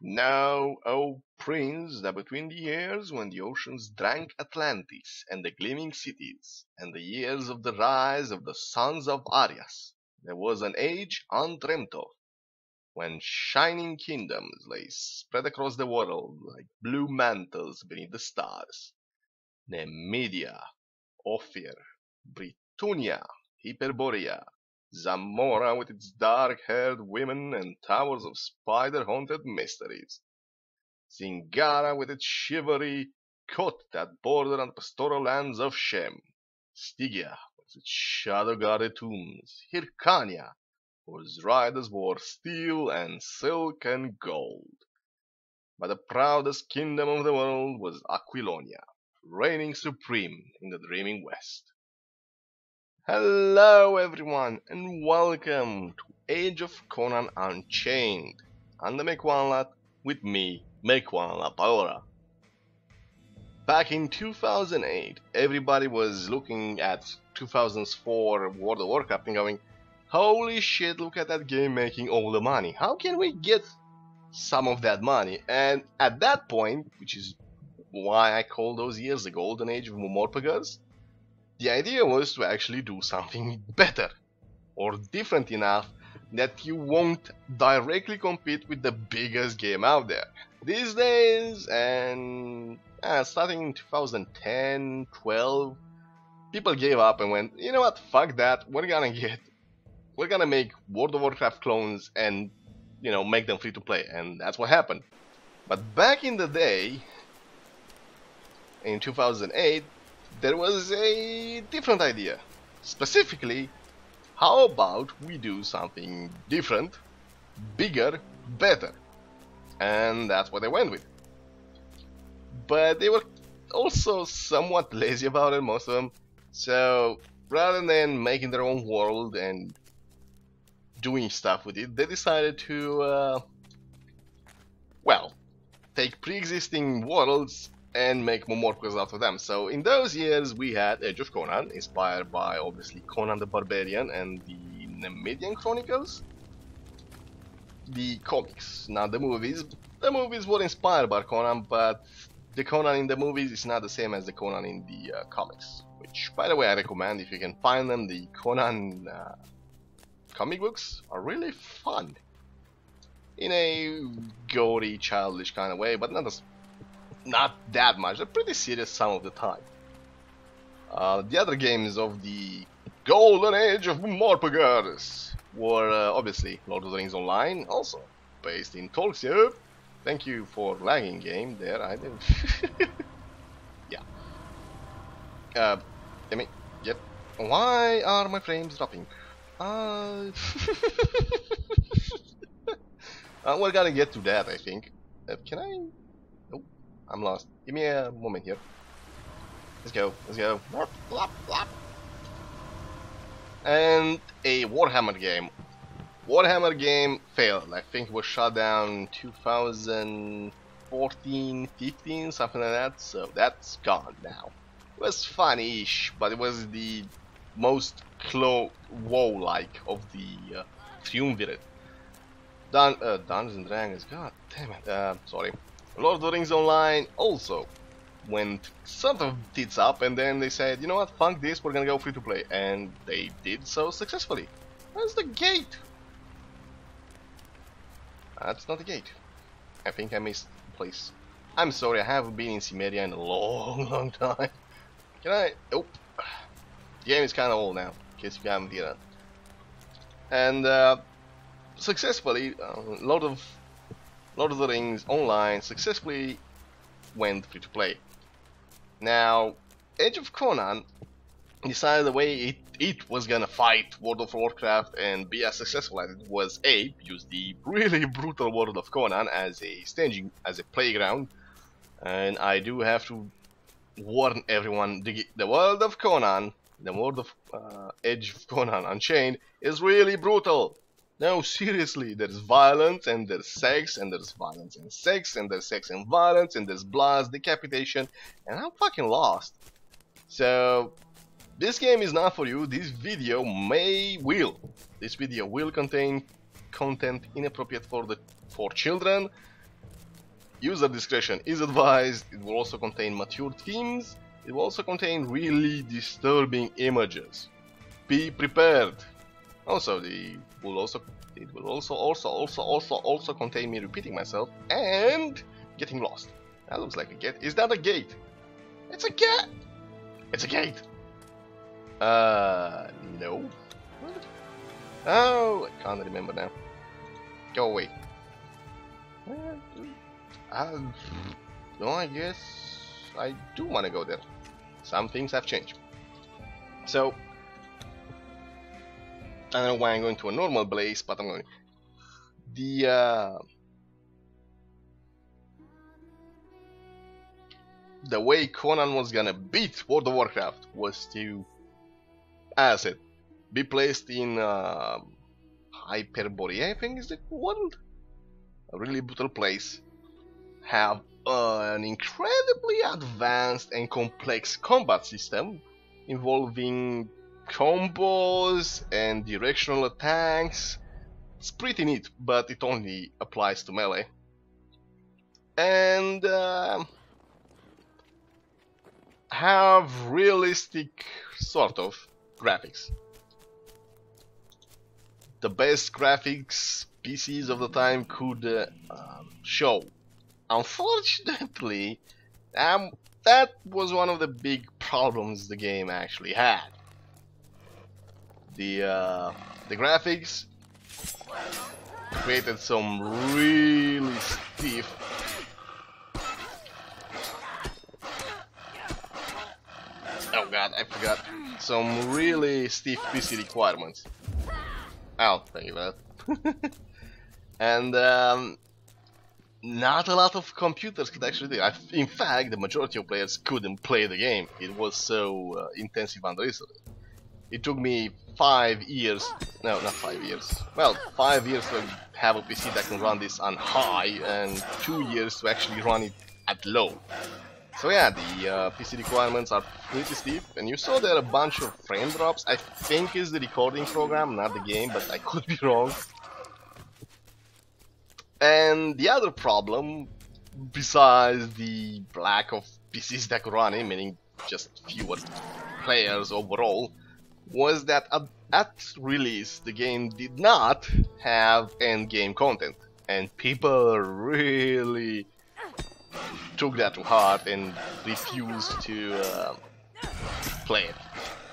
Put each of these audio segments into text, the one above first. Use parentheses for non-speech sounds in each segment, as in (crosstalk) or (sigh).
Know, O prince, that between the years when the oceans drank Atlantis and the gleaming cities, and the years of the rise of the sons of Aryas, there was an age undreamt of, when shining kingdoms lay spread across the world like blue mantles beneath the stars. Nemedia, Ophir, Brythunia, Hyperborea, Zamora with its dark-haired women and towers of spider-haunted mysteries. Zingara with its chivalry, Koth that bordered on pastoral lands of Shem. Stygia with its shadow-guarded tombs. Hyrkania, whose riders wore steel and silk and gold. But the proudest kingdom of the world was Aquilonia, reigning supreme in the dreaming west. Hello everyone and welcome to Age of Conan Unchained. I'm the Mekwanlat with me, Mekwanla Palora. Back in 2008, everybody was looking at 2004 World of Warcraft and going, Holy shit, look at that game making all the money. How can we get some of that money? And at that point, which is why I call those years the golden age of Morpagers, the idea was to actually do something (laughs) better or different enough that you won't directly compete with the biggest game out there. These days, and uh, starting in 2010, 12, people gave up and went, you know what, fuck that, we're gonna get, we're gonna make World of Warcraft clones and, you know, make them free to play, and that's what happened. But back in the day, in 2008, there was a different idea. Specifically, how about we do something different, bigger, better? And that's what they went with. But they were also somewhat lazy about it, most of them. So rather than making their own world and doing stuff with it, they decided to, uh, well, take pre-existing worlds and make Momorquas out of them. So in those years we had Age of Conan, inspired by obviously Conan the Barbarian and the Nemedian Chronicles. The comics, not the movies. The movies were inspired by Conan, but the Conan in the movies is not the same as the Conan in the uh, comics. Which, by the way, I recommend if you can find them. The Conan uh, comic books are really fun. In a gory, childish kind of way, but not as not that much. They're pretty serious some of the time. Uh, the other games of the golden age of Morpagers were uh, obviously Lord of the Rings Online, also based in Tolkien. Thank you for lagging game there. I didn't. (laughs) yeah. Uh, I mean, yep. Why are my frames dropping? Uh, (laughs) uh, we're gonna get to that, I think. Uh, can I? I'm lost. Give me a moment here. Let's go. Let's go. And a Warhammer game. Warhammer game failed. I think it was shut down 2014, 15, something like that. So that's gone now. It was funny-ish, but it was the most clo WoW-like of the uh, Triumvirate. Dun uh, Dungeons and Dragons, god damn it. Uh, sorry. Lord of the Rings Online also went sort of tits up and then they said, you know what, fuck this, we're gonna go free to play. And they did so successfully. That's the gate. That's not the gate. I think I missed the place. I'm sorry, I haven't been in Cimmeria in a long, (laughs) long time. Can I? Oh. The game is kind of old now, in case you haven't yet. And uh, successfully, uh, a lot of Lord of the Rings Online successfully went free to play. Now, Age of Conan decided the way it, it was gonna fight World of Warcraft and be as successful as it was A, use the really (laughs) brutal World of Conan as a staging, as a playground. And I do have to warn everyone, the, the world of Conan, the world of uh, Age of Conan Unchained is really brutal. No, seriously, there's violence and there's sex and there's violence and sex and there's sex and violence and there's blood, decapitation, and I'm fucking lost. So, this game is not for you. This video may will. This video will contain content inappropriate for the for children. user discretion is advised. It will also contain mature themes. It will also contain really disturbing images. Be prepared. Also, the will also it will also also also also also contain me repeating myself and getting lost. That looks like a gate. Is that a gate? It's a gate. It's a gate. Uh, no. Oh, I can't remember now. Go away. Uh, no, I guess I do want to go there. Some things have changed. So, I don't know why I'm going to a normal place, but I'm going. The uh, the way Conan was gonna beat World of Warcraft was to, as it, be placed in uh, Hyperborea, I think is the world. A really brutal place. Have uh, an incredibly advanced and complex combat system involving combos and directional attacks. It's pretty neat, but it only applies to melee. And uh, have realistic sort of graphics. The best graphics PCs of the time could uh, um, show. Unfortunately, um, that was one of the big problems the game actually had the uh, the graphics created some really stiff oh god I forgot some really stiff PC requirements oh thank you for that (laughs) and um, not a lot of computers could actually do it. In fact, the majority of players couldn't play the game. It was so uh, intensive under It took me five years, no, not five years, well, five years to have a PC that can run this on high and two years to actually run it at low. So yeah, the uh, PC requirements are pretty steep, and you saw there are a bunch of frame drops. I think is the recording program, not the game, but I (laughs) could be wrong. And the other problem, besides the lack of PCs that could run it, meaning just fewer players overall, was that at release the game did not have end game content and people really took that to heart and refused to uh, play it.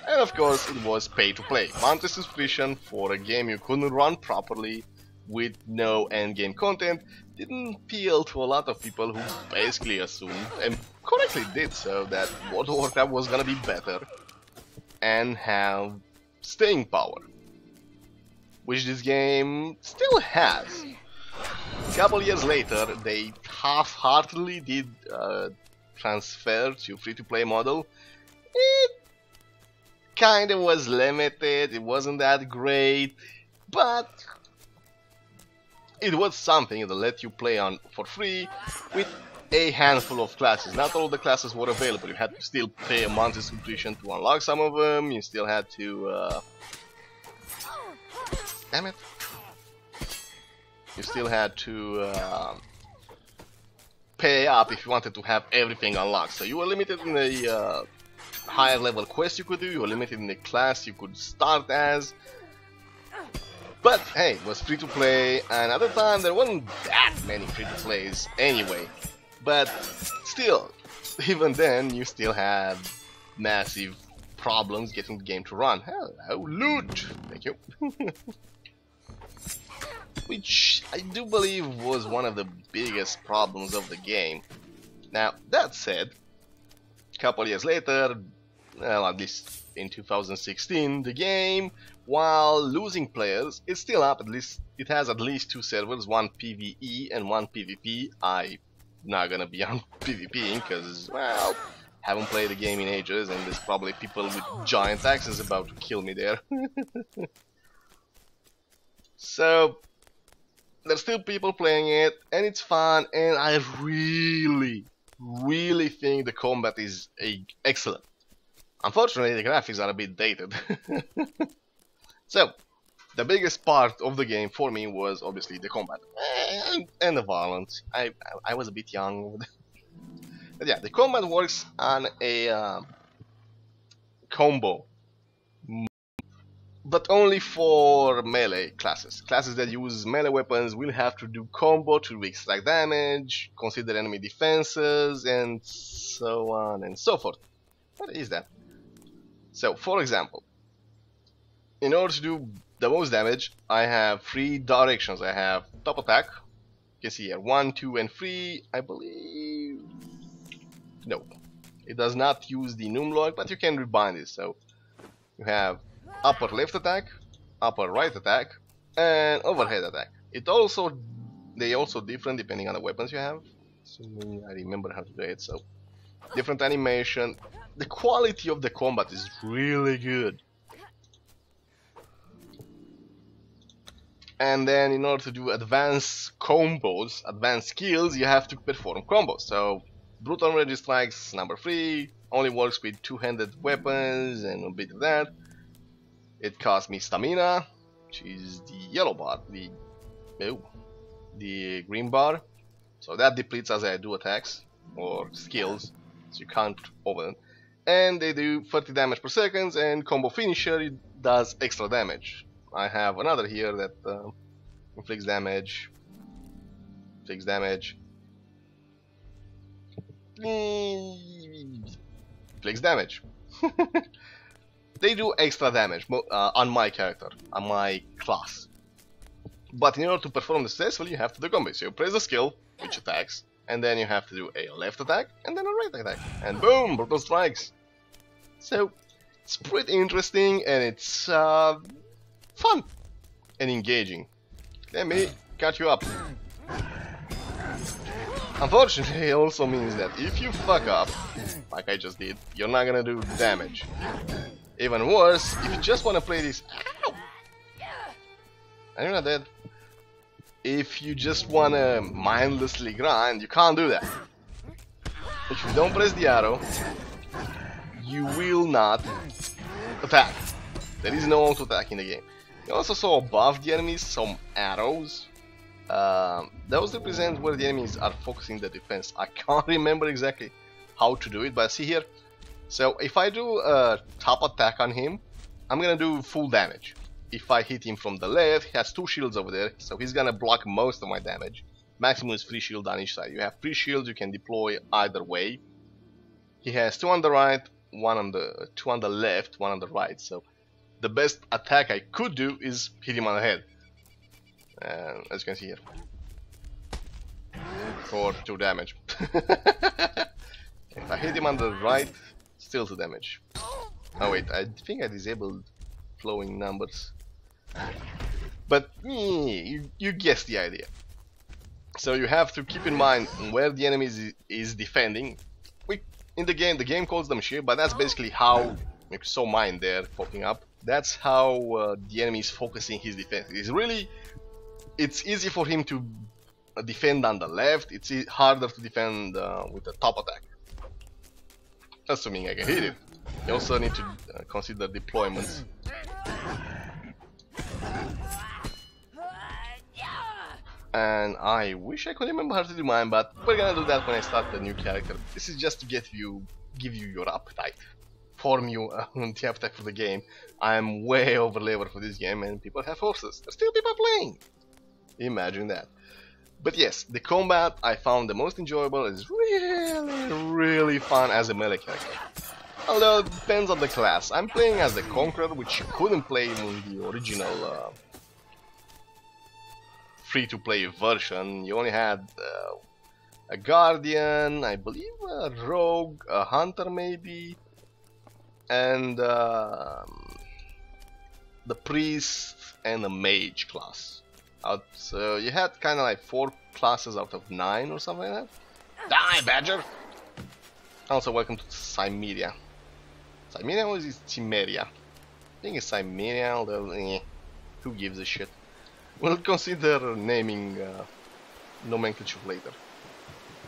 And of course it was pay to play. Monthly subscription for a game you couldn't run properly with no end game content didn't appeal to a lot of people who basically assumed, and correctly did so, that World of Warcraft was gonna be better and have staying power, which this game still has. A couple years later, they half-heartedly did uh, transfer to free-to-play model. It kind of was limited, it wasn't that great, but it was something that let you play on for free with a handful of classes. Not all the classes were available. You had to still pay a monthly subscription to unlock some of them. You still had to... Uh... Damn it. You still had to uh... pay up if you wanted to have everything unlocked. So you were limited in the uh, higher level quest you could do. You were limited in the class you could start as. But hey, it was free to play, and at the time there wasn't that many free to plays anyway. But still, (laughs) even then, you still have massive problems getting the game to run. Hello, loot! Thank you. (laughs) Which I do believe was one of the biggest problems of the game. Now, that said, a couple years later, well, at least in 2016, the game, while losing players, is still up. At least it has at least two servers, one PVE and one PvP. I not gonna be on (laughs) PvPing because, well, haven't played the game in ages and there's probably people with giant axes about to kill me there. (laughs) so, there's still people playing it and it's fun and I really, really think the combat is excellent. Unfortunately, the graphics are a bit dated. (laughs) so, the biggest part of the game for me was obviously the combat and, and the violence. I I was a bit young, (laughs) but yeah, the combat works on a uh, combo, but only for melee classes. Classes that use melee weapons will have to do combo to extract damage, consider enemy defenses, and so on and so forth. What is that? So, for example, in order to do the most damage, I have three directions. I have top attack. You can see here, one, two, and three. I believe. No, it does not use the numlock, but you can rebind it. So you have upper left attack, upper right attack, and overhead attack. It also they also different depending on the weapons you have. So I remember how to do it. So different animation. The quality of the combat is really good. And then in order to do advanced combos, advanced skills, you have to perform combos. So Brutal Energy Strikes number 3 only works with two-handed weapons and a bit of that. It costs me stamina, which is the yellow bar, the oh, the green bar. So that depletes as I do attacks or skills, so you can't over them. And they do 30 damage per second, and combo finisher does extra damage. I have another here that uh, inflicts damage, inflicts damage, inflicts damage. (laughs) they do extra damage uh, on my character, on my class. But in order to perform this successfully, you have to do combos. So you press the skill, which attacks, and then you have to do a left attack, and then a right attack. And boom, brutal strikes. So, it's pretty interesting, and it's uh, fun and engaging. Let me catch you up. Unfortunately, it also means that if you fuck up, like I just did, you're not gonna do damage. Even worse, if you just wanna play this... Ow! And you're not dead. If you just wanna mindlessly grind, you can't do that. If you don't press the arrow, you will not attack. There is no auto attack in the game. You also saw above the enemies some arrows. Um, those represent where the enemies are focusing the defense. I can't (laughs) remember exactly how to do it, but see here. So if I do a top attack on him, I'm gonna do full damage. If I hit him from the left, he has two shields over there, so he's gonna block most of my damage. Maximum is 3 shield on each side. You have 3 shields you can deploy either way. He has 2 on the right, one on the two on the left, one on the right. So the best attack I could do is hit him on the head. As you can see here. For 2 damage. (laughs) if I hit him on the right, still 2 damage. Oh wait, I think I disabled flowing numbers. But mm, you, you guess the idea. So you have to keep in mind where the enemy is, is defending. We, in the game, the game calls them shield, but that's basically how you saw mine there popping up that's how uh, the enemy is focusing his defense. It's really, it's easy for him to defend on the left, it's harder to defend uh, with the top attack. Assuming I can hit it. You also need to uh, consider deployments. And I wish I could remember how to do mine, but we're gonna do that when I start the new character. This is just to get you, give you your appetite form you (laughs) on the appetite for the game. I'm way over level for this game and people have horses. There's still people playing. Imagine that. But yes, the combat I found the most enjoyable is really, really fun as a melee character. Although it depends on the class. I'm playing as the Conqueror, which you couldn't play in the original uh, free-to-play version. You only had uh, a Guardian, I believe a Rogue, a Hunter maybe, and um, the priest and the mage class. Out, so you had kind of like four classes out of nine or something like that. Die, Badger! Also, welcome to Cymeria. Cymeria or is it Cimeria? I think it's Cymeria, although eh, who gives a shit. We'll consider naming uh, nomenclature later.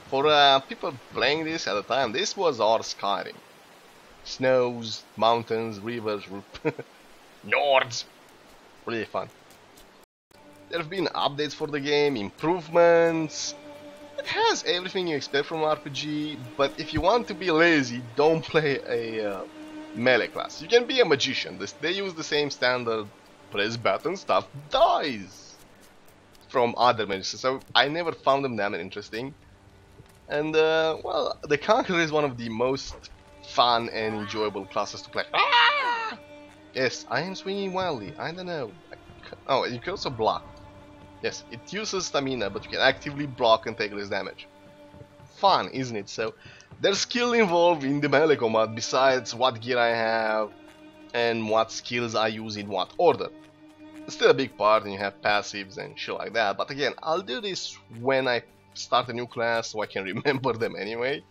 For uh, people playing this at the time, this was our Skyrim snows, mountains, rivers, (laughs) Nords. really fun. There have been updates for the game, improvements. It has everything you expect from RPG, but if you want to be lazy, don't (laughs) play a uh, melee class. You can be a magician. They use the same standard press button stuff dies from other magicians. So I never found them that interesting. And uh, well, the Conqueror is one of the most fun and enjoyable classes to play. Ah! Yes, I am swinging wildly. I don't know. Oh, you can also block. Yes, it uses stamina, but you can actively block and take less damage. Fun, isn't it? So, there's skill involved in the melee combat besides what gear I have and what skills I use in what order. It's still a big part and you have passives and shit like that, but again, I'll do this when I start a new class so I can (laughs) remember them anyway.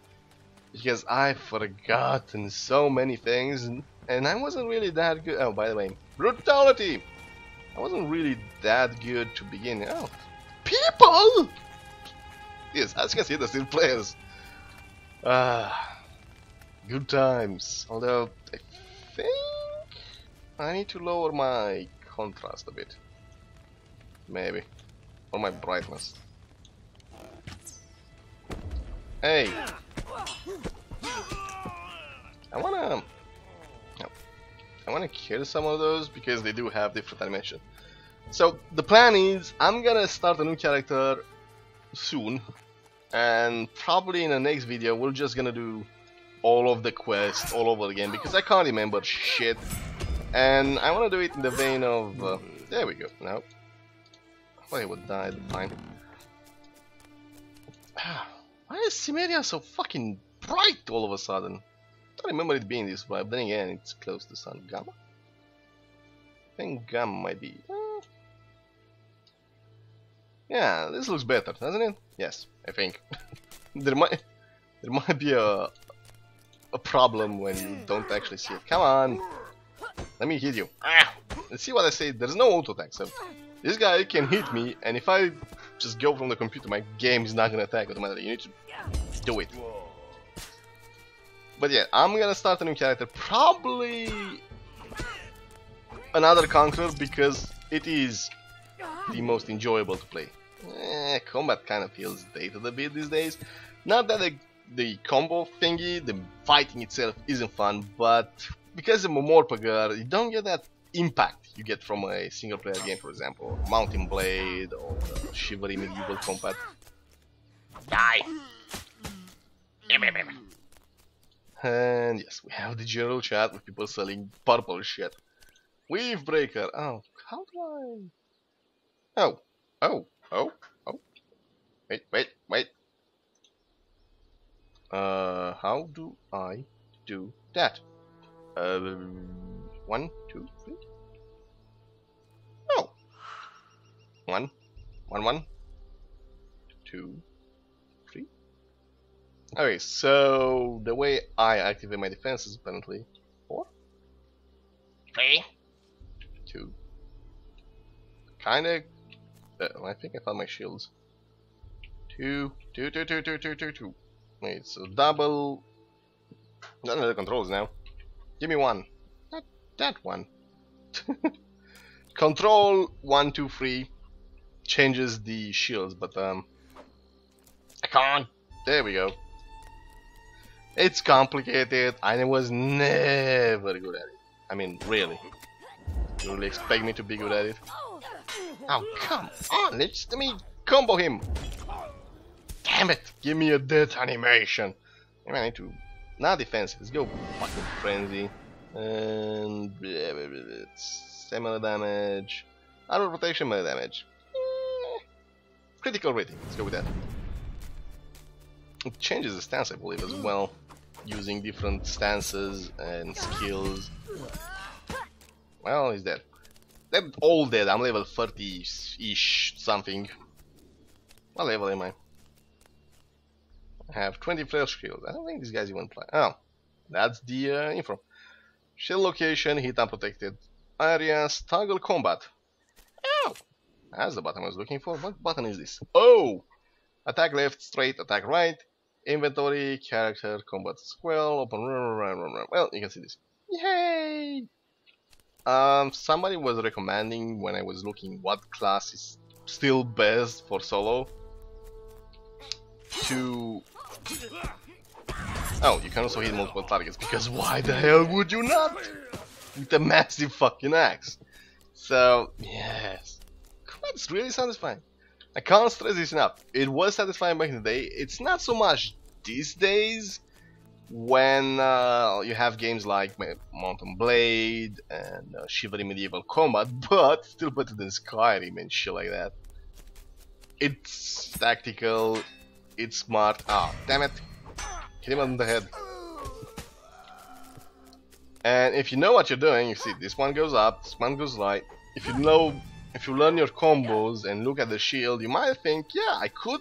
Because I've forgotten so many things and I wasn't really that good. Oh, by the way, brutality! I wasn't really that good to begin. Oh, people! Yes, as you can see, there's still players. Ah, good times. Although, I think I need to lower my contrast a bit. Maybe. Or my brightness. Hey! I wanna I want to kill some of those because they do have different animation. So the plan is I'm gonna start a new character soon and probably in the next video we're just gonna do all of the quests all over again because I can't remember shit. And I want to do it in the vein of uh, there we go now I he would die fine why is Cimmeria so fucking bright all of a sudden I remember it being this but then again, it's close to Sun. Gamma? I think Gamma might be. Uh, yeah, this looks better, doesn't it? Yes, I think. (laughs) there might there might be a a problem when you don't actually see it. Come on, let me hit you. Ah! Let's see what I say. There's no auto attack, so this guy can hit me, and if I just go from the computer, my game is not gonna attack automatically. You need to do it. But yeah, I'm gonna start a new character. Probably another Conqueror because it is the most enjoyable to play. Eh, combat kind of feels dated a bit these days. Not that the, the combo thingy, the fighting itself isn't fun, but because of Morpagir, you don't get that impact you get from a single player game, for example, Mount and Blade or Chivalry Medieval Combat. Die! And yes, we have the general chat with people selling purple shit. Weave breaker. Oh, how do I? Oh, oh, oh, oh. Wait, wait, wait. Uh, how do I do that? Uh, one, two, three. Oh. One, one, one, two, Okay, so the way I activate my defense is apparently four, three, two. Kinda. Uh, I think I found my shields. Two, two, two, two, two, two, two, two. Wait, so double. None of the controls now. Give me one. Not that one. (laughs) Control one, two, three changes the shields, but um, I can't. There we go. It's complicated. and I was never good at it. I mean, really. You really expect me to be good at it? Oh, come on, let me combo him. Damn it, give me a death animation. I need to... Not defensive, let's go fucking frenzy. And... Similar damage. Auto protection, melee damage. Eh. Critical rating, let's go with that. It changes the stance, I believe, as well using different stances and skills. Well, he's dead. They're all dead. I'm level 30-ish something. What level am I? I have 20 flash skills. I don't think these guys even play. Oh, that's the uh, info. Shell location, hit unprotected areas, toggle combat. Oh, that's the button I was looking for. What button is this? Oh, attack left, straight, attack right, Inventory, character, combat square, open run, run, run, run. Well, you can see this. Yay! Um, somebody was recommending when I was looking what class is still best for solo to Oh, you can also hit multiple targets because why the hell would you not? With a massive fucking axe. So, yes. That's really satisfying. I can't stress this enough. It was satisfying back in the day. It's not so much these days when uh, you have games like Mount and Blade and uh, Chivalry Medieval Combat, (laughs) but still better than Skyrim and shit like that. It's tactical, it's smart. Ah, damn it! Hit him on the head. And if you know what you're doing, you see this one goes up, this one goes light. If you know, if you learn your combos and look at the shield, you might think, yeah, I could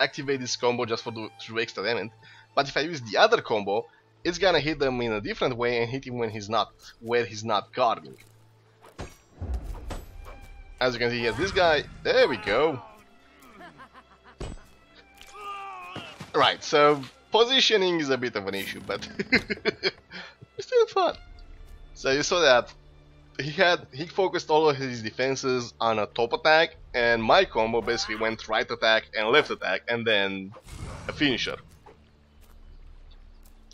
activate this combo just for the through extra damage. But if I use the other combo, it's gonna hit them in a different way and hit him when he's not where he's not guarding. As you can see here, this guy, there we go. Right, so positioning is a bit of an issue, but (laughs) it's still fun. So you saw that he had he focused all of his defenses on a top attack, and my combo basically went right attack and left attack, and then a finisher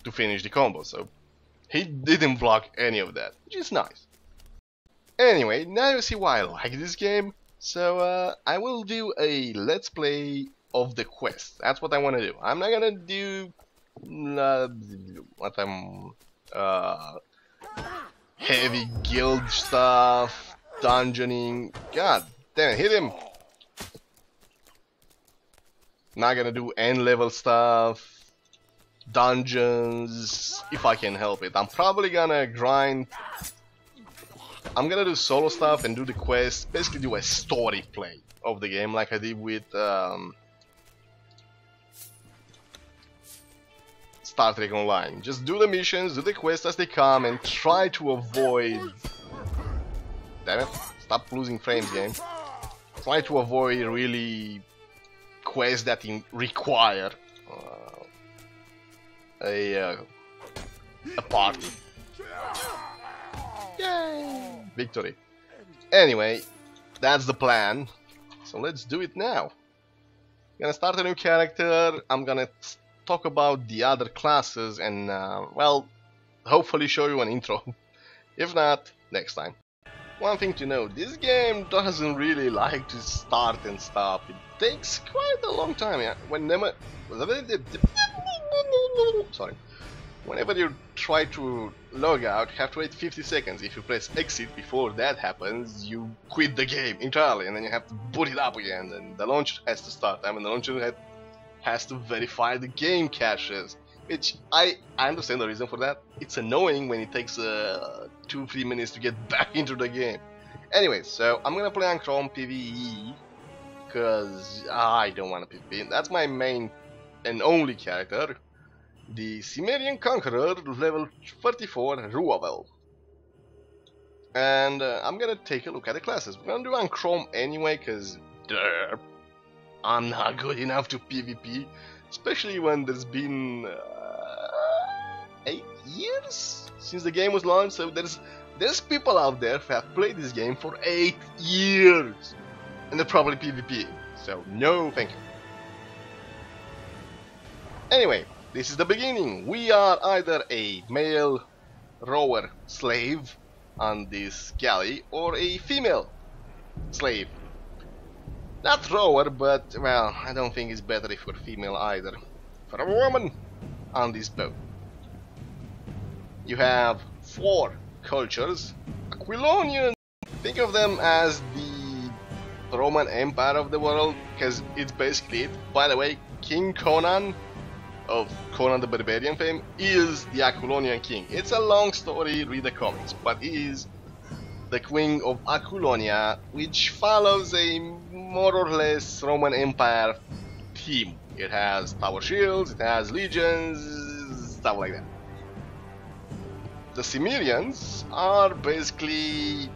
to finish the combo. So he didn't block any of that, which is nice. Anyway, now you see why I like this game. So uh, I will do a let's play of the quest. That's what I want to do. I'm not gonna do uh, what I'm uh, heavy guild stuff, dungeoning. God damn it, hit him! Not gonna do end level stuff, dungeons, if I can help it. I'm probably gonna grind. I'm gonna do solo stuff and do the quest, basically do a story play of the game like I did with um, Star Trek Online. Just do the missions, do the quests as they come, and try to avoid... Damn it, stop losing frames, game. Try to avoid really quests that require uh, a, uh, a party. Yay! Victory. Anyway, that's the plan. So let's do it now. Gonna start a new character. I'm gonna talk about the other classes and, uh, well, hopefully show you an intro. (laughs) if not, next time. One thing to know, this game doesn't really like to start and stop. It takes quite a long time. Whenever, sorry, whenever you try to log out, have to wait 50 seconds. If you press exit before that happens, you quit the game entirely, and then you have to boot it up again, and the launcher has to start. I mean, the launcher has to verify the game caches. Which I, I understand the reason for that. It's annoying when it takes uh, 2-3 minutes to get (laughs) back into the game. Anyway, so I'm gonna play on Crom PvE because I don't want to PvP. That's my main and only character, the Cimmerian Conqueror, level 34, Ruavel. And uh, I'm gonna take a look at the classes. We're gonna do on Crom anyway, because I'm not good enough to PvP, especially when there's been uh, eight years since the game was launched. So there's there's people out there who have played this game for eight years, and they're probably PvP. So no, thank you. Anyway, this is the beginning. We are either a male rower slave on this galley or a female slave not thrower, but, well, I don't think it's better if we're female either. For a woman on this boat. You have four cultures. Aquilonian, think of them as the Roman Empire of the world, because it's basically it. By the way, King Conan of Conan the Barbarian fame is the Aquilonian king. It's a long story, read the comics, but he is the Queen of Aquilonia, which follows a more or less Roman Empire theme. It has tower shields, it has legions, stuff like that. The Cimmerians are basically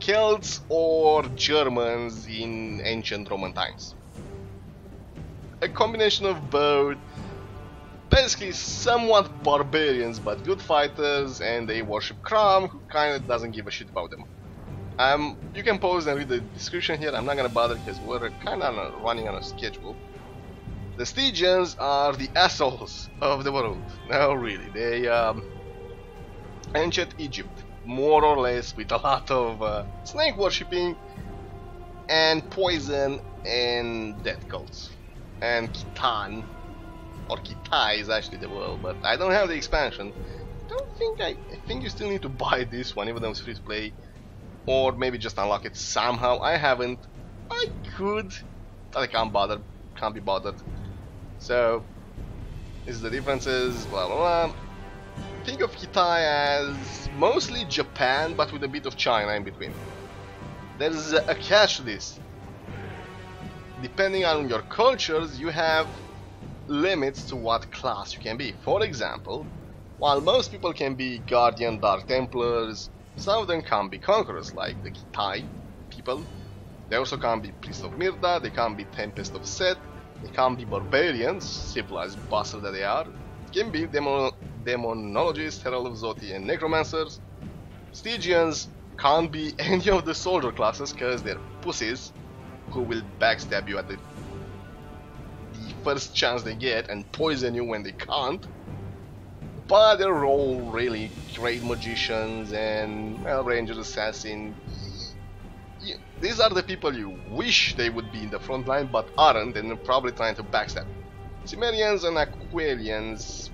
Celts or Germans in ancient Roman times. A combination of both basically somewhat barbarians but good fighters and they worship Crom who kinda doesn't give a shit about them. Um, you can pause and read the description here, I'm not gonna bother because we're kinda running on a schedule. The Stygians are the assholes of the world. No, really, they, um, ancient Egypt, more or less, with a lot of uh, snake worshipping and poison and death cults. And Khitan, or Khitai is actually the world, but I don't have the expansion. I don't think I, I think you still need to buy this one, even though it's free to play, or maybe just unlock it somehow. I haven't. I could, but I can't bother. Can't be bothered. So, this is the differences. Blah blah blah. Think of Kitai as mostly Japan, but with a bit of China in between. There's a catch to this. Depending on your cultures, you have limits to what class you can be. For example, while most people can be Guardian Dark Templars, some of them can be Conquerors, like the Khitai people. They also can be Priests of Mitra, they can be Tempest of Set, they can be Barbarians, civilized bastards that they are. they Can be demon Demonologists, Herald of Xotli, and Necromancers. Stygians can't be (laughs) any of the soldier classes because they're pussies who will backstab you at the first chance they get and poison you when they can't. But they're all really great magicians and well, rangers, assassin. These are the people you wish they would be in the front line but aren't and are probably trying to backstab. Cimmerians and Aquilians.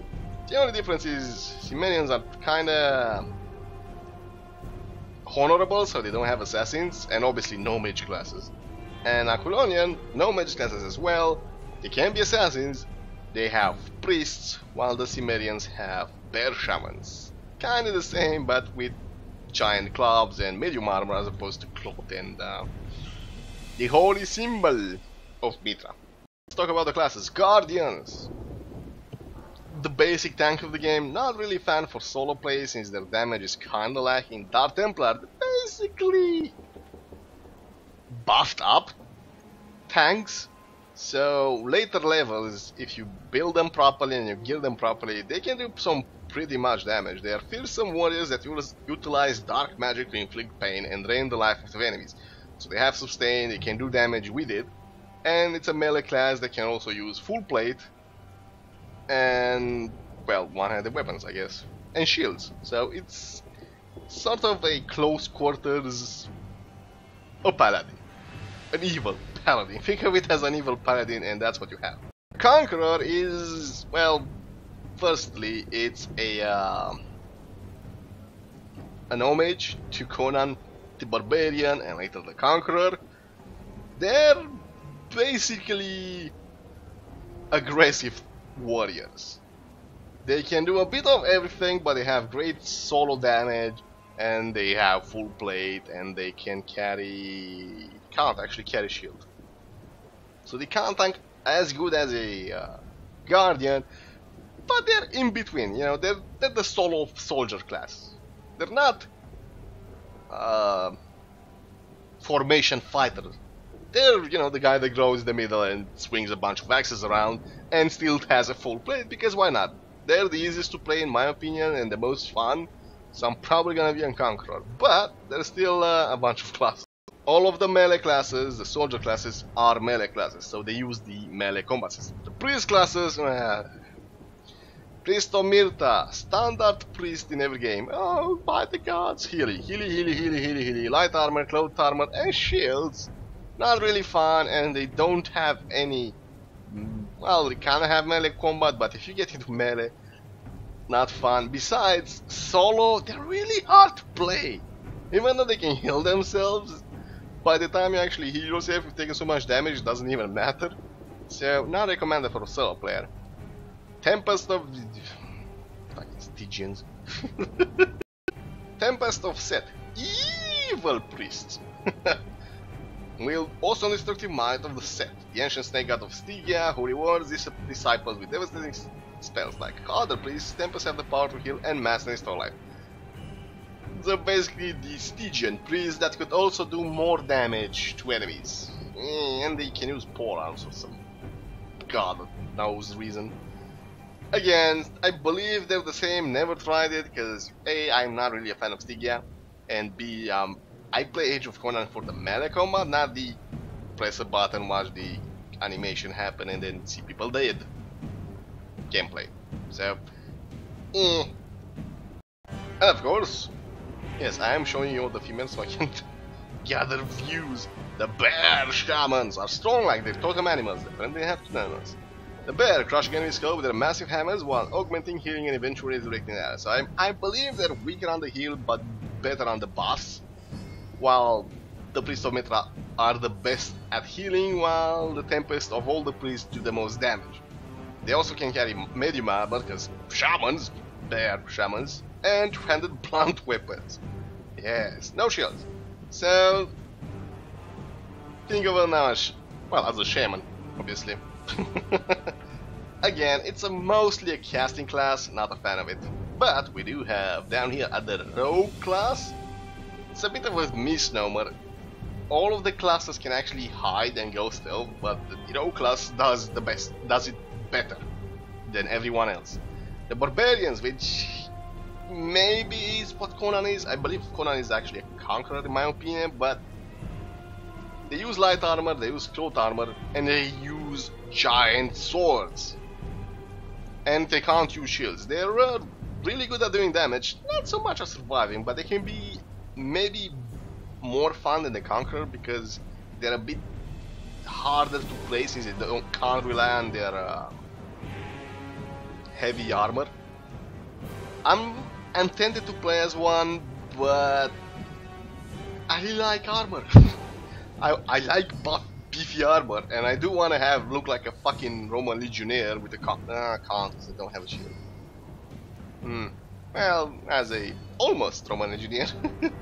The only difference is Cimmerians are kinda honorable so they don't have assassins and obviously no mage classes. And Aquilonian, no mage classes as well, they can be assassins, they have priests, while the Cimmerians have bear shamans. Kinda the same, but with giant clubs and medium armor as opposed to cloth and uh, the holy symbol of Mitra. Let's talk about the classes. Guardians. The basic tank of the game, not really fan for solo play since their damage is kinda lacking. Dark Templar, basically buffed up tanks so later levels, if you build them properly and you gear them properly, they can do some pretty much damage. They are fearsome warriors that utilize dark magic to inflict pain and drain the life of enemies. So they have sustain, they can do damage with it, and it's a melee class that can also use full plate and, well, one-handed weapons, I guess, and shields. So it's sort of a close quarters a paladin, an evil paladin. (laughs) Think of it as an evil paladin and that's what you have. Conqueror is, well, firstly, it's a uh, an homage to Conan the Barbarian and later the Conqueror. They're basically aggressive warriors. They can do a bit of everything, but they have great solo damage, and they have full plate, and they can carry... can't actually carry shield. So they can't tank as good as a uh, Guardian, but they're in between, you know, they're, they're the solo soldier class. They're not uh, formation fighters. They're, you know, the guy that grows in the middle and swings a bunch of axes around and still has a full plate, because why not? They're the easiest to play in my opinion and the most fun, so I'm probably gonna be a Conqueror. But there's still uh, a bunch of classes all of the melee classes, the soldier classes, are melee classes, so they use the melee combat system. The priest classes, uh, Priest of Mitra, standard priest in every game. Oh, by the gods, Healy, Healy, Healy, Healy, Healy, Healy, light armor, cloth armor, and shields. Not really fun, and they don't have any. Well, they kinda have melee combat, but if you get into melee, not fun. Besides, solo, they're really hard to play. Even though they can heal themselves, by the time you actually heal yourself, you've taken so much damage, it doesn't even matter. So, not recommended for a solo player. Tempest of... fucking Stygians. (laughs) Tempest of Set. Evil priests. (laughs) Wield also destructive might of the Set, the ancient snake god of Stygia, who rewards his disciples with devastating spells like other priests, Tempest have the power to heal and mass and restore life they're basically the Stygian priests that could also do more damage to enemies. Eh, and they can use polearms for some god knows reason. Again, I believe they're the same, never tried it, because A, I'm not really a fan of Stygia, and B, um, I play Age of Conan for the melee combat, not the press a button, watch the animation happen, and then see people dead gameplay. So, eh. And of course, yes, I am showing you all the females so I can gather views. The bear shamans are strong like their totem animals, the friendly have animals. The bear crushing enemies skull with their massive hammers while augmenting healing and eventually resurrecting arrows. So I, I believe they're weaker on the heal but better on the boss, while the priests of Mitra are the best at healing, while the Tempest of all the priests do the most damage. They also can carry medium armor because shamans, bear shamans, and two-handed (laughs) blunt weapons. Yes, no shields. So, think of it now as, well, as a shaman, obviously. (laughs) Again, it's a mostly a casting class, not a fan of it. But we do have down here at the rogue class, it's a bit of a misnomer. All of the classes can actually hide and go stealth, but the rogue class does the best, does it better than everyone else. The barbarians, which maybe is what Conan is. I believe Conan is actually a conqueror in my opinion, but they use light armor, they use cloth armor, and they use giant swords. And they can't use shields. They're uh, really good at doing damage, not so much at surviving, but they can be maybe more fun than the Conqueror because they're a bit harder to play since they don't, can't rely on their uh, heavy armor. I'm I'm tempted to play as one, but I like armor. (laughs) I, I like buff, beefy armor, and I do want to have look like a fucking Roman legionnaire with a con. Can't because I don't have a shield. Hmm. Well, as a almost Roman legionnaire.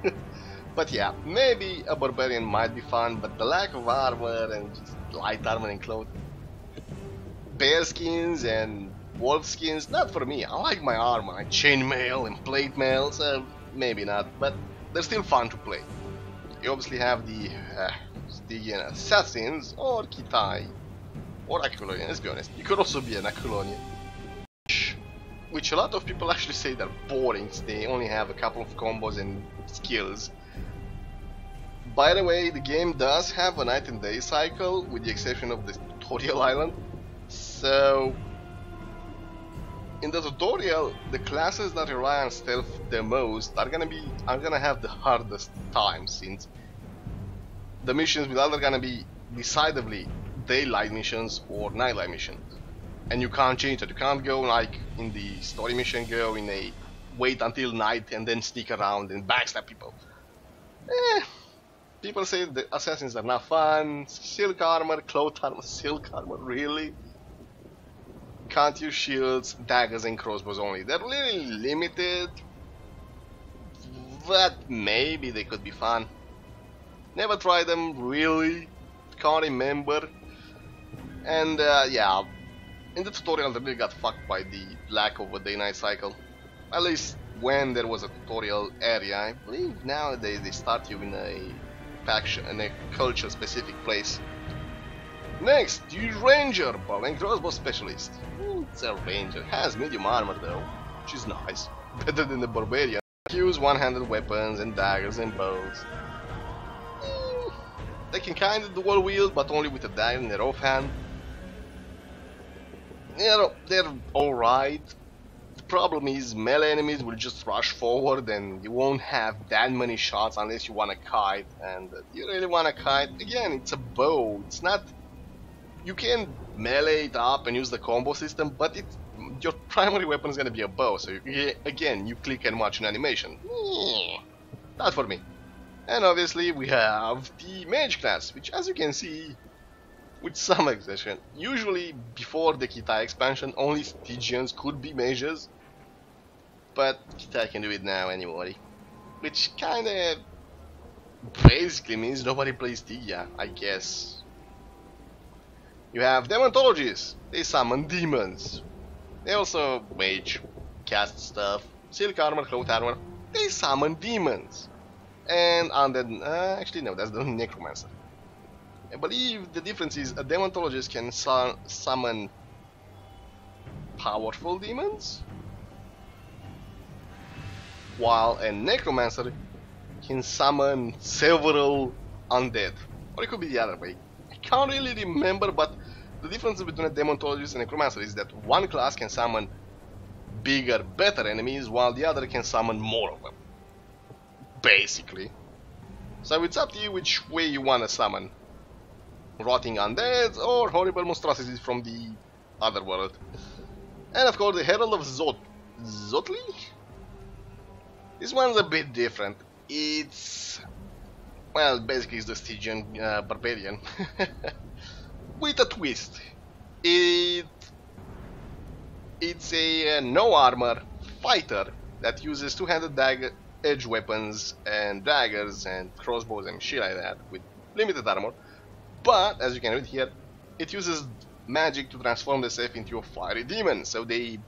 (laughs) but yeah, maybe a barbarian might be fun, but the lack of armor and just light armor and clothes, bear skins and wolf skins, not for me. I like my armor, like chainmail and plate mail, so maybe not, but they're still fun to play. You obviously have the uh, Stygian assassins or Khitai or Aquilonian, let's be honest. You could also be an Aquilonian. Which a lot of people (laughs) actually say they're boring, they only have a couple of combos and skills. By the way, the game does have a night and day cycle, with the exception of the tutorial island. So in the tutorial, the classes that rely on stealth the most are gonna be are gonna have the hardest time since the missions will either gonna be decidedly daylight missions or nightlight missions. And you can't change it. You can't go like in the story mission, go in a wait until night and then sneak around and backstab people. Eh, people say the assassins are not fun. Silk armor, cloth armor, silk armor, really? Can't use shields, daggers and crossbows only. They're really limited, but maybe they could be fun. Never tried them, really, can't remember. And uh, yeah, in the tutorial they really got fucked by the lack of a day-night cycle. At least when there was a tutorial area. I believe nowadays they start you in a faction, in a culture-specific place. Next, the Ranger, bow and crossbow specialist. It's a ranger. Has medium armor though, which is nice. (laughs) Better than the barbarian. Use one-handed weapons and daggers and bows. Mm, they can kind of dual wield, but only with a dagger in their offhand. They're, they're alright. The problem is melee enemies will just rush forward and you won't have that many shots unless you want to kite. And uh, you really want to kite? Again, it's a bow. It's not you can melee it up and use the combo system, but it your primary weapon is gonna be a bow, so you, again, you click and watch an animation. Not for me. And obviously we have the mage class, which as you can see, with some exception, usually before the Khitai expansion, only Stygians could be mages, but Khitai can do it now anyway. Which kinda basically means nobody plays Stygia, I guess. You have Demontologies. They summon demons. They also mage, cast stuff, silk armor, cloth armor. They summon demons. And undead. Uh, actually, no, that's the (laughs) necromancer. I believe the difference is a demontologist can su summon powerful demons, while a necromancer can summon several undead. Or it could be the other way. I can't really remember, but the difference between a demonologist and a necromancer is that one class can summon bigger, better enemies, while the other can summon more of them. Basically. So it's up to you which way you want to summon. Rotting undead or horrible monstrosities from the other world. And of course the Herald of Zot Xotli? This one's a bit different. It's... Well, basically it's the Stygian uh, Barbarian. (laughs) With a twist. It... It's a uh, no armor fighter that uses two-handed dagger edge weapons and daggers and crossbows and shit like that with limited armor. But, as you can read here, it uses magic to transform themselves into a fiery demon. So they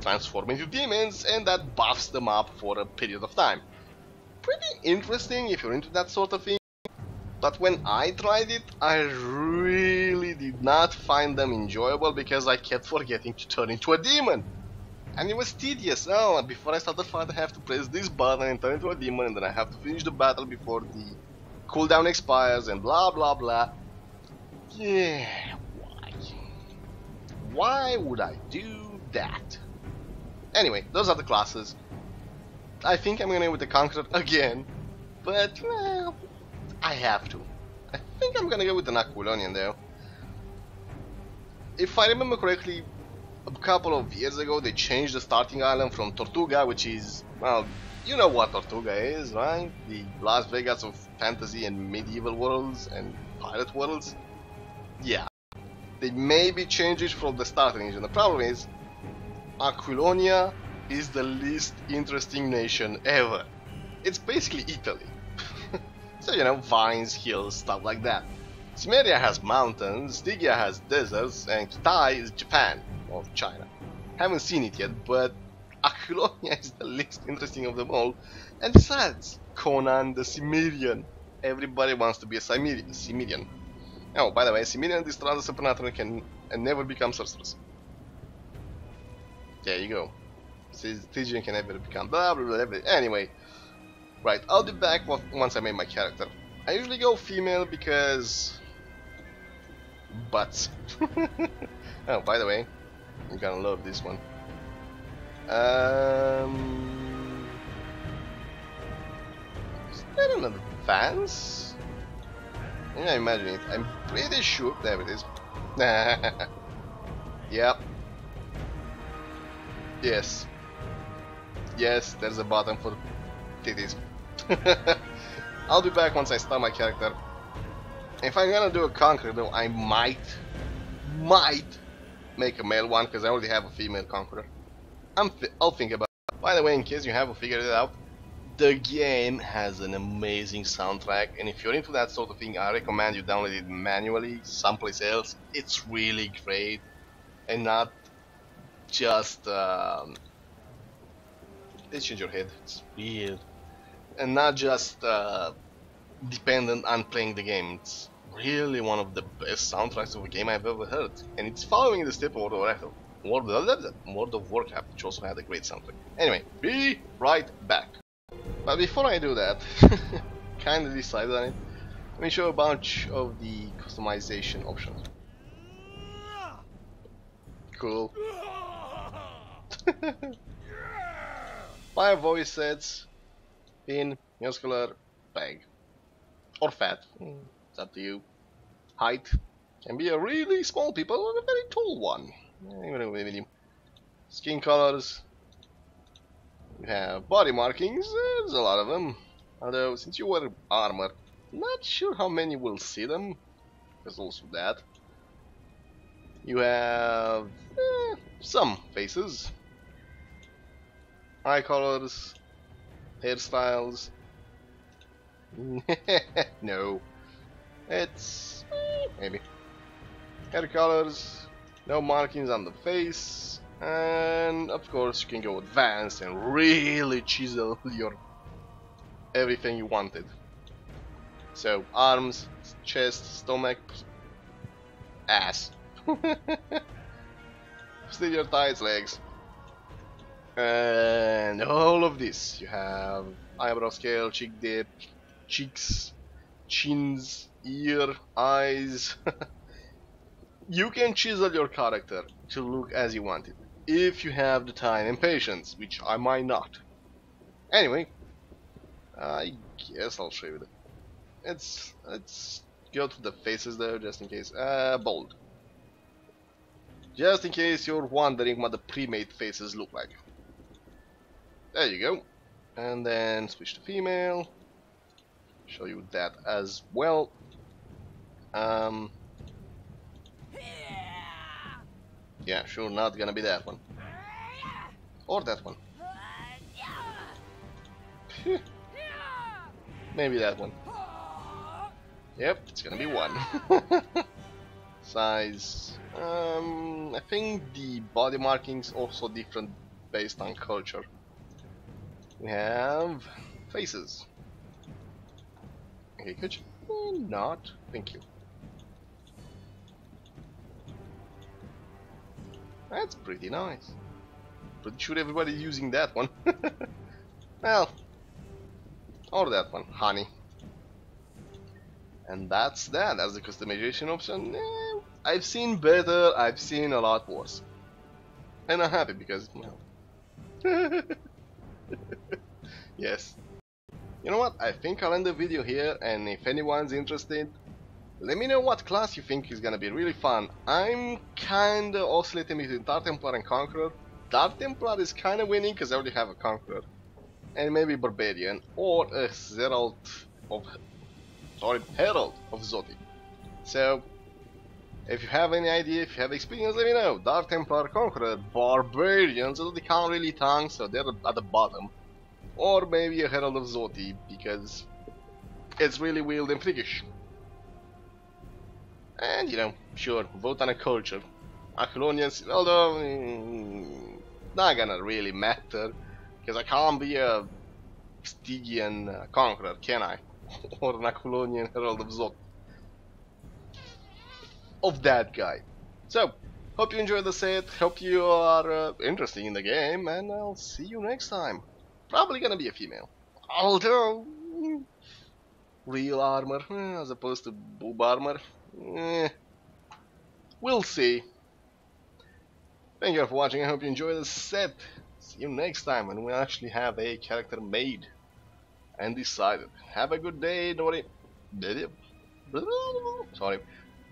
transform into demons and that buffs them up for a period of time. Pretty interesting if you're into that sort of thing. But when I tried it, I really did not find them enjoyable because I kept forgetting to turn into a demon. And it was tedious. Oh, before I start the fight, I have to press this button and turn into a demon, and then I have to finish the battle before the cooldown expires, and blah blah blah. Yeah, why? Why would I do that? Anyway, those are the classes. I think I'm gonna go with the Conqueror again, but well, I have to. I think I'm gonna go with the Aquilonian though. If I remember correctly, a couple of years ago they changed the starting island from Tortuga, which is, well, you know what Tortuga is, right? The Las Vegas of fantasy and medieval worlds and pirate worlds. Yeah. They maybe changed it from the starting region. The problem is, Aquilonia is the least interesting nation ever. It's basically Italy. (laughs) so, you know, vines, hills, stuff like that. Cimmeria has mountains, Stygia has deserts, and Khitai is Japan or China. Haven't seen it yet, but (laughs) Aquilonia is the least interesting of them all. And besides, Conan the Cimmerian. Everybody wants to be a Cimmerian. Oh, by the way, Cimmerian destroys the supernatural can and never become sorcerers. There you go. Stygian can never become blah blah blah. blah. Anyway, right, I'll be back once I make my character. I usually go female because butts. (laughs) oh, by the way, I'm gonna love this one. Um, is that an advance? Yeah, imagine it. I'm pretty sure. There it is. (laughs) yep. Yes. Yes, there's a button for titties. (laughs) I'll be back once I start my character. If I'm gonna do a conqueror though, I might, might make a male one because I already have a female conqueror. I'm th I'll think about it. By the way, in case you haven't figured it out, the game has an amazing soundtrack and if you're into that sort of thing, I recommend you download it manually someplace else. It's really great and not just um, change your head. It's weird and not just uh, dependent on playing the game. It's really one of the best soundtracks of a game I've ever heard, and it's following the step of World of Warcraft. World of, of Warcraft, which also had a great soundtrack. Anyway, be right back. But before I do that, (laughs) kinda decided on it, let me show a bunch of the customization options. Cool. (laughs) Five voice sets, thin, muscular, big, or fat. It's up to you. Height can be a really small people or a very tall one. Medium. Skin colors. You have body markings. There's a lot of them. Although, since you wear armor, not sure how many will see them. There's also that. You have eh, some faces, eye colors, hairstyles. (laughs) no. It's... Eh, maybe. Hair colors, no markings on the face, and of course you can go advanced and really chisel (laughs) your everything you wanted. So, arms, chest, stomach, ass. (laughs) posterior thighs, legs. And all of this. You have eyebrow scale, cheek dip, cheeks, chins, ear, eyes. (laughs) you can chisel your character to look as you want it. If you have the time and patience, which I might not. Anyway, I guess I'll show you the... It's... Let's go to the faces though, just in case. Uh, bold. Just in case you're wondering what the pre-made faces look like. There you go. And then switch to female. Show you that as well. Um, yeah, sure, not gonna be that one. Or that one. Maybe that one. Yep, it's gonna be one. (laughs) Size. Um, I think the body markings also different based on culture. We have faces. Okay, could you not? Thank you. That's pretty nice. Pretty sure everybody's using that one. (laughs) well, or that one, honey. And that's that, that's the customization option. Eh, I've seen better, I've seen a lot worse. And I'm happy because, well... (laughs) yes. You know what, I think I'll end the video here and if anyone's interested, let me know what class you think is gonna be really fun. I'm kinda oscillating between Dark Templar and Conqueror. Dark Templar is kinda winning because I already have a Conqueror. And maybe Barbarian or a Herald of sorry, Herald of Xotli. So if you have any idea, if you have experience, let me know. Dark Templar Conqueror, Barbarians, they can't really tank, so they're at the bottom. Or maybe a Herald of Xotli, because it's really weird and freakish. And, you know, sure, vote on a culture. Apollonians, although, mm, not gonna really matter, because I can't be a Stygian uh, conqueror, can I? (laughs) or an Apollonian Herald of Zot. Of that guy. So, hope you enjoyed the set, hope you are uh, interested in the game, and I'll see you next time. Probably gonna be a female. Although, real armor, eh, as opposed to boob armor, eh, we'll see. Thank you all for watching, I hope you enjoyed the set. See you next time when we actually have a character made and decided. Have a good day, Dory. Sorry.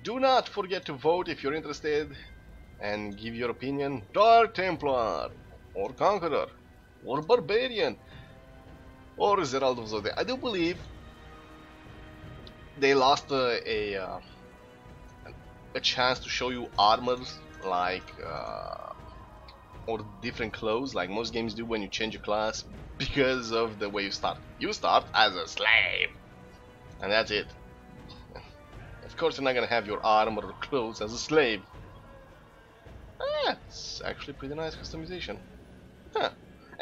Do not forget to vote if you're interested and give your opinion. Dark Templar or Conqueror or Barbarian or Zerald of. I do believe they lost uh, a uh, a chance to show you armors like uh, or different clothes like most games do when you change your class because of the way you start. You start as a slave and that's it. of course you're not gonna have your armor or clothes as a slave. Ah, it's actually pretty nice customization. Huh.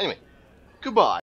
Anyway, goodbye.